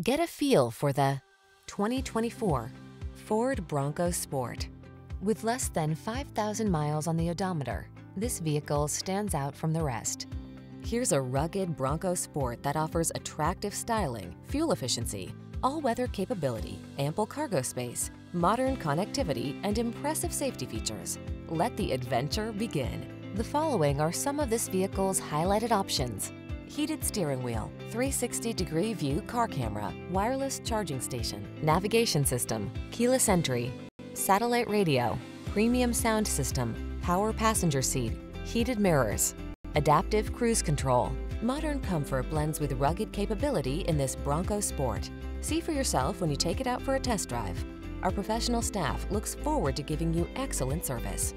Get a feel for the 2024 Ford Bronco Sport. With less than 5,000 miles on the odometer, this vehicle stands out from the rest. Here's a rugged Bronco Sport that offers attractive styling, fuel efficiency, all-weather capability, ample cargo space, modern connectivity, and impressive safety features. Let the adventure begin. The following are some of this vehicle's highlighted options. Heated steering wheel, 360-degree view car camera, wireless charging station, navigation system, keyless entry, satellite radio, premium sound system, power passenger seat, heated mirrors, adaptive cruise control. Modern comfort blends with rugged capability in this Bronco Sport. See for yourself when you take it out for a test drive. Our professional staff looks forward to giving you excellent service.